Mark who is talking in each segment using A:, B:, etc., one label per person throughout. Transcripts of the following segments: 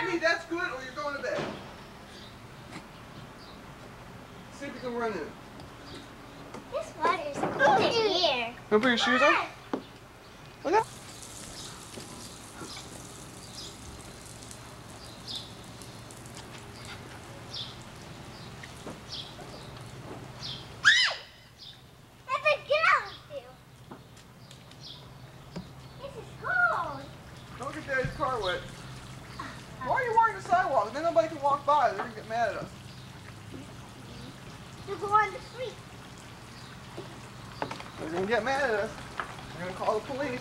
A: Brittany, that's good, or you're going to bed. See if you can run in.
B: This water's cold in here.
A: To put your shoes on? Look at
B: That's a girl too. This is cold.
A: Don't get Daddy's car wet. Why are you walking the sidewalk? Then nobody can walk by. They're going to get mad at us.
B: You go on the street.
A: They're going to get mad at us. They're going to call the police.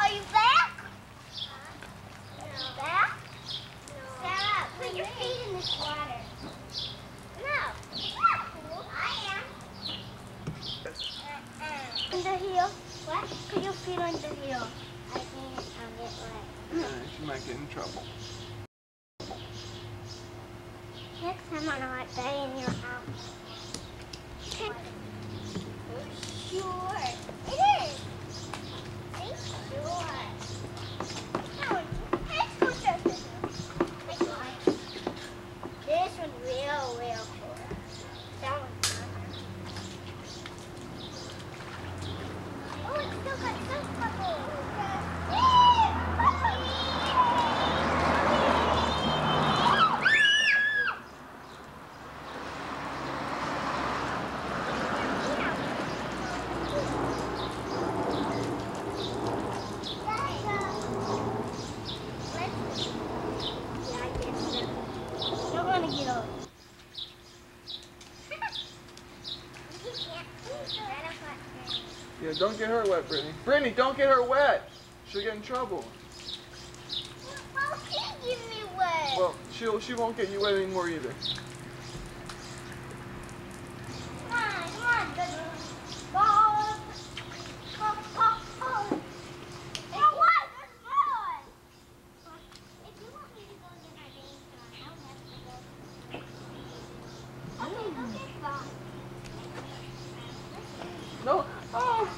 B: Are you back? Back? Sarah, put your feet in this water. No. It's not cool. I am. On the heel. What? Put your feet on the heel. I can't. I'll get wet.
A: Uh, she might get in trouble.
B: Next time on a hot day in your house. Sure. It is. Are you sure? No, let's go check this out. This one. This one's real, real cool. That one's not. Oh, it's still got some bubbles. You're gonna get up.
A: Yeah, don't get her wet, Brittany. Brittany, don't get her wet. She'll get in trouble.
B: Well, she give me wet.
A: Well, she'll she won't get you wet anymore either.
B: Come on, come on, good. Ball. Ball, ball, ball. Hey, what? There's more. If you want me to go get my names on, I'll have to go. Okay, go get ball.
A: No. Oh.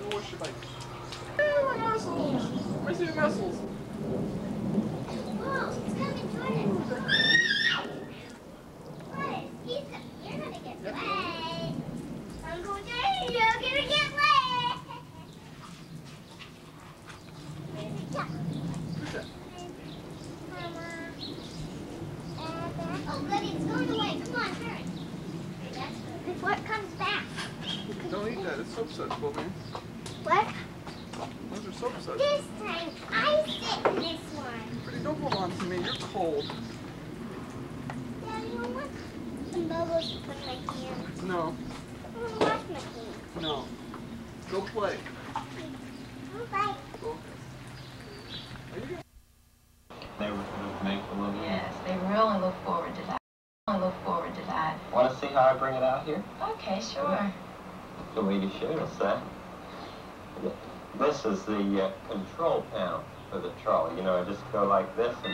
A: No, wash your bike. Hey, my muscles. Where's your muscles?
B: Whoa, it's coming toward us. What? He's, you're gonna get
A: Yep.
B: wet. I'm going to, you're gonna get wet. Yeah.
A: Who's that?
B: Oh, good, it's going away. Come on, hurry. That's good. Before it comes back.
A: Don't eat that. It's soap suds, man.
B: What?
A: Those are soap suds.
B: This time, I sit in this one.
A: Brittany, don't hold on to me. You're cold.
B: Daddy, you want some bubbles to put in my hands?
A: No.
B: I want to wash my hands.
A: No. Go play.
B: Bye.
A: Go. Are you gonna-
C: They were going to make the movie.
D: Yes, they really look forward to that. Really look forward to that.
C: Want to see how I bring it out here?
D: Okay, sure.
C: The way to shoot us, eh? This is the uh, control panel for the trolley. You know, I just go like this and